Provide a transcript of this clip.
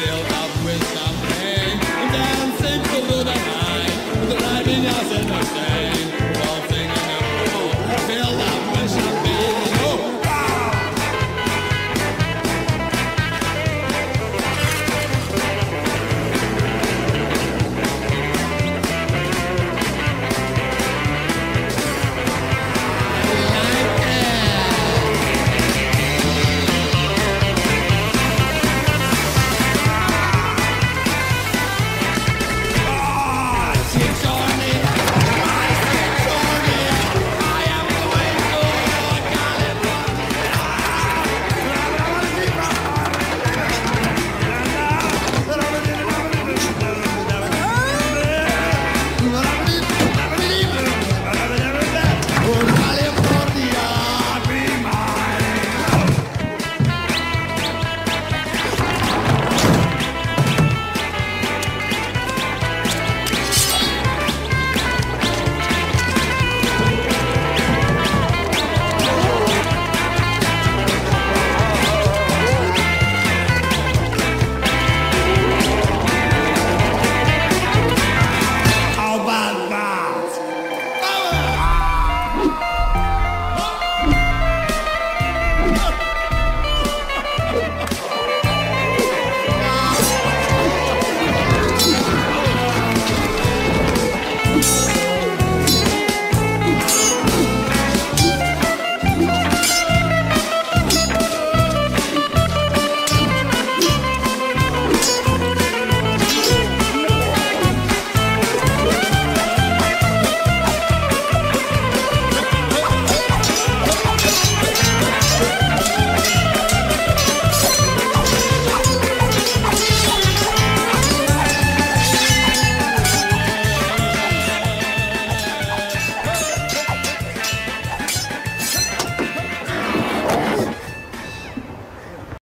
Phil.